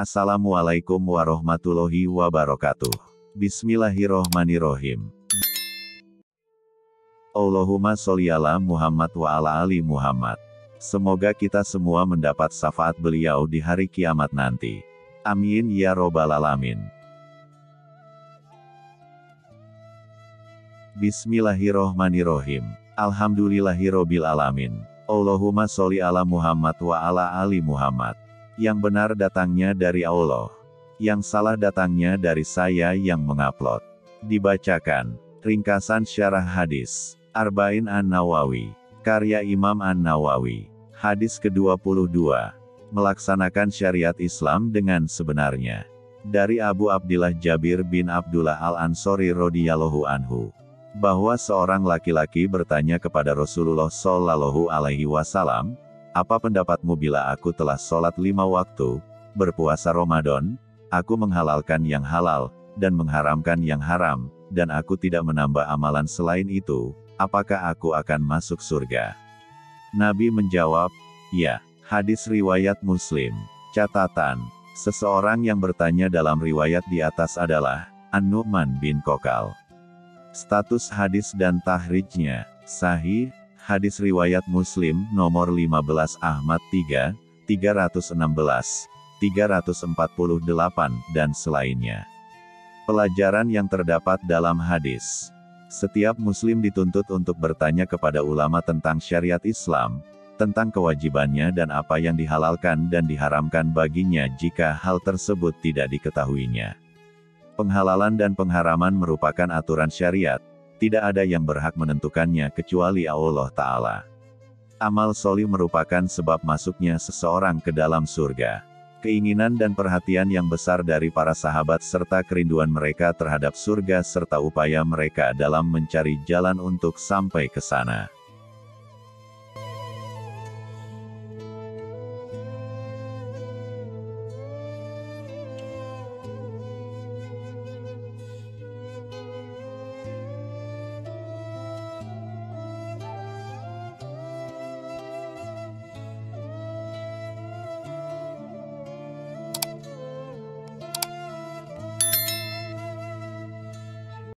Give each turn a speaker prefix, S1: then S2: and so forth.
S1: Assalamualaikum warahmatullahi wabarakatuh. Bismillahirrohmanirrohim. Allahumma sholli ala Muhammad wa ala ali Muhammad. Semoga kita semua mendapat syafaat beliau di hari kiamat nanti. Amin ya robbal alamin. Bismillahirrohmanirrohim. Alhamdulillahirobbil alamin. Allahumma sholli ala Muhammad wa ala ali Muhammad. Yang benar datangnya dari Allah. Yang salah datangnya dari saya yang mengupload. Dibacakan. Ringkasan syarah hadis. Arba'in An-Nawawi. Karya Imam An-Nawawi. Hadis ke-22. Melaksanakan syariat Islam dengan sebenarnya. Dari Abu Abdillah Jabir bin Abdullah Al-Ansori radhiyallahu anhu bahwa seorang laki-laki bertanya kepada Rasulullah Shallallahu Alaihi Wasallam, apa pendapatmu bila aku telah sholat lima waktu, berpuasa Ramadan, aku menghalalkan yang halal, dan mengharamkan yang haram, dan aku tidak menambah amalan selain itu, apakah aku akan masuk surga? Nabi menjawab, ya, hadis riwayat muslim. Catatan, seseorang yang bertanya dalam riwayat di atas adalah, An-Nu'man bin Kokal. Status hadis dan tahrijnya, sahih, hadis riwayat muslim, nomor 15 Ahmad 3, 316, 348, dan selainnya. Pelajaran yang terdapat dalam hadis. Setiap muslim dituntut untuk bertanya kepada ulama tentang syariat Islam, tentang kewajibannya dan apa yang dihalalkan dan diharamkan baginya jika hal tersebut tidak diketahuinya. Penghalalan dan pengharaman merupakan aturan syariat, tidak ada yang berhak menentukannya kecuali Allah Ta'ala. Amal soli merupakan sebab masuknya seseorang ke dalam surga. Keinginan dan perhatian yang besar dari para sahabat serta kerinduan mereka terhadap surga serta upaya mereka dalam mencari jalan untuk sampai ke sana.